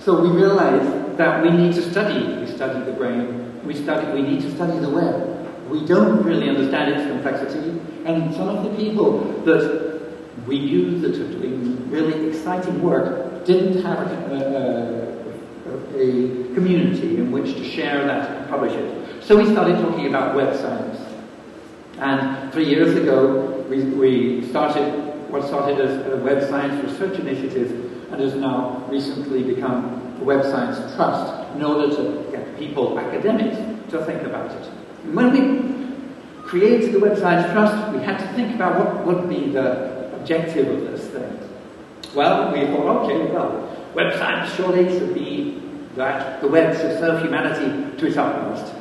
So we realized that we need to study. We study the brain. We study. We need to study the web. We don't really understand its complexity, and some of the people that we knew that are doing really exciting work didn't have a, a, a community in which to share that and publish it. So we started talking about web science. And three years ago, we, we started what started as a web science research initiative and has now recently become the web science trust in order to get people, academics, to think about it. And when we created the Web Science Trust, we had to think about what would be the objective of this thing. Well, we thought, okay, well, web science surely should be that the web should serve humanity to its utmost.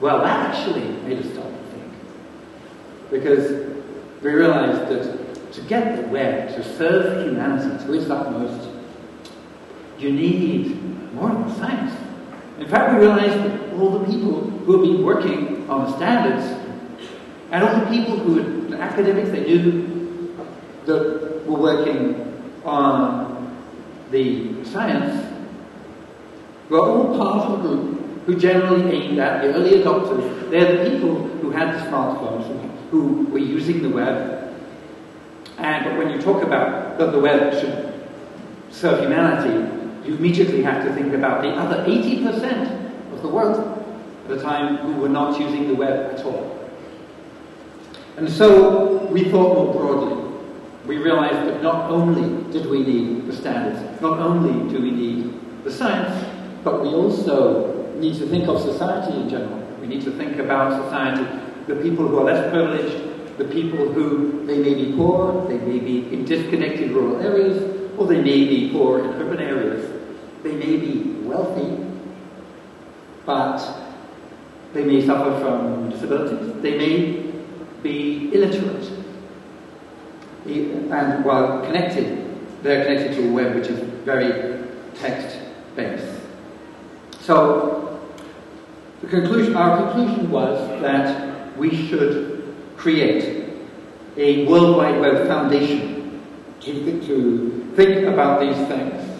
Well, that actually made us stop and think. Because we realized that to get the web to serve humanity to its utmost, you need more than science. In fact, we realized that all the people who have been working on the standards and all the people who the academics they knew that were working on the science were all part of a group who generally aimed at the early adopters. They're the people who had the smartphones, who were using the web. And but when you talk about that the web should serve humanity, you immediately have to think about the other 80% of the world at the time who were not using the web at all. And so we thought more broadly. We realized that not only did we need the standards, not only do we need the science, but we also need to think of society in general. We need to think about society, the people who are less privileged, the people who they may be poor, they may be in disconnected rural areas, or they may be poor in urban areas. They may be wealthy, but they may suffer from disabilities. They may be illiterate. And while connected, they're connected to a web which is very text based. So, the conclusion, our conclusion was that we should create a World Wide Web Foundation. To, to think about these things